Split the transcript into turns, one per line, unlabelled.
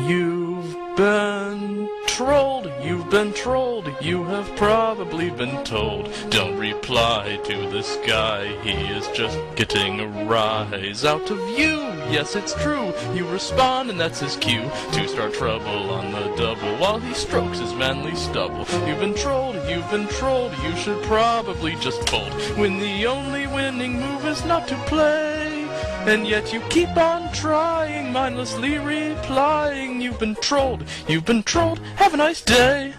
You've been trolled, you've been trolled, you have probably been told. Don't reply to this guy, he is just getting a rise out of you. Yes, it's true, you respond and that's his cue to start trouble on the double while he strokes his manly stubble. You've been trolled, you've been trolled, you should probably just fold when the only winning move is not to play. And yet you keep on trying, mindlessly replying. You've been trolled, you've been trolled. Have a nice day.